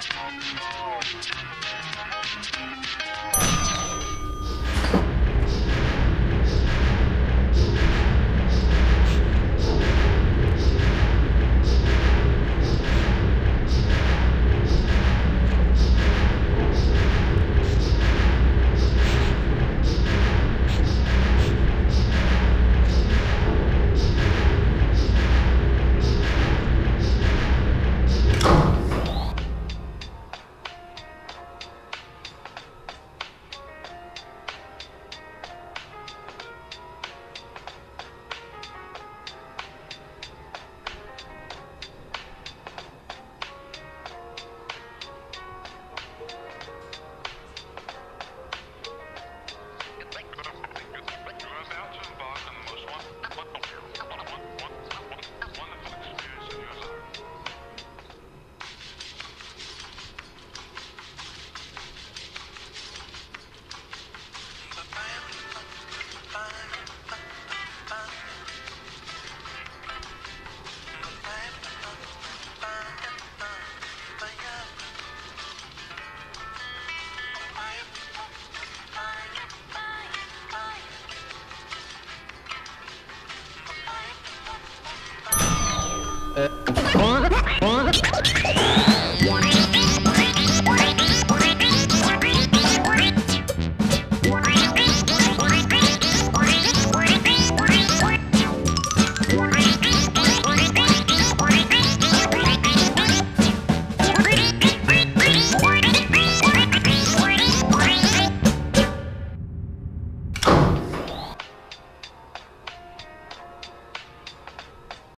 ああ。 어? 어?